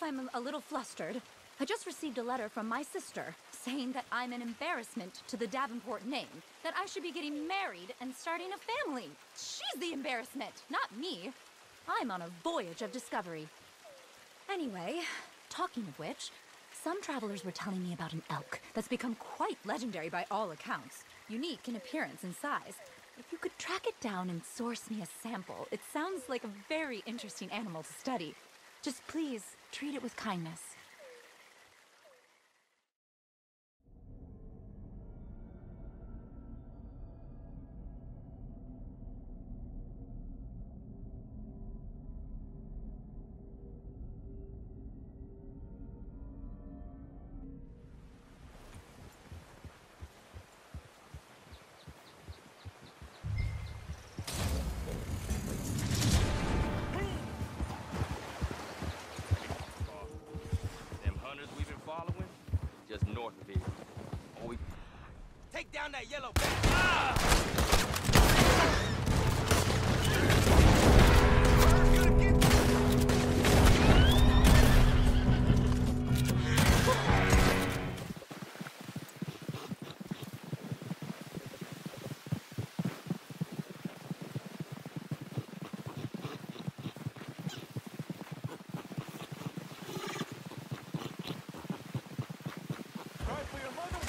If I'm a little flustered. I just received a letter from my sister saying that I'm an embarrassment to the Davenport name, that I should be getting married and starting a family. She's the embarrassment, not me. I'm on a voyage of discovery. Anyway, talking of which, some travelers were telling me about an elk that's become quite legendary by all accounts, unique in appearance and size. If you could track it down and source me a sample, it sounds like a very interesting animal to study. Just please treat it with kindness. Following, just north of here. Oh, we... Take down that yellow! Ah! Hallelujah.